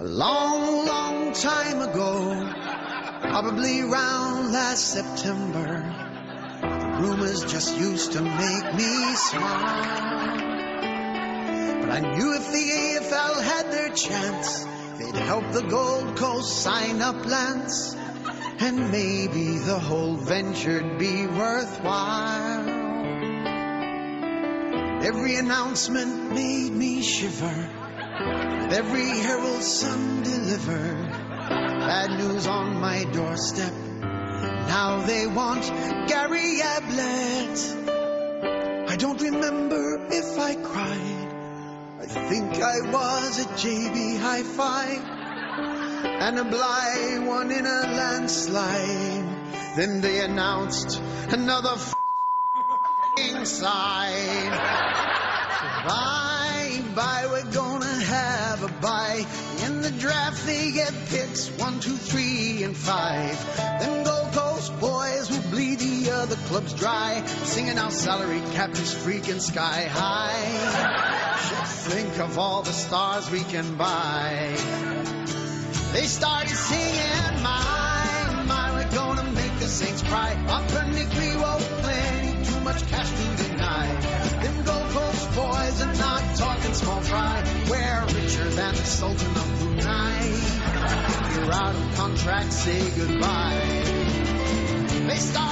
A long, long time ago, probably around last September, the rumors just used to make me smile. But I knew if the AFL had their chance, they'd help the Gold Coast sign up Lance, and maybe the whole venture'd be worthwhile. Every announcement made me shiver. Every herald sun delivered, bad news on my doorstep. Now they want Gary Ablett. I don't remember if I cried. I think I was at JB Hi-Fi and Ablett won in a landslide. Then they announced another f***ing side. Bye, bye, we're gonna have a bye. In the draft they get picks one, two, three, and five. Then Gold Coast boys will bleed the other clubs dry. Singing our salary cap is freaking sky high. Think of all the stars we can buy. They started singing, Sultan of Brunei. You're out of contract, say goodbye. They singing,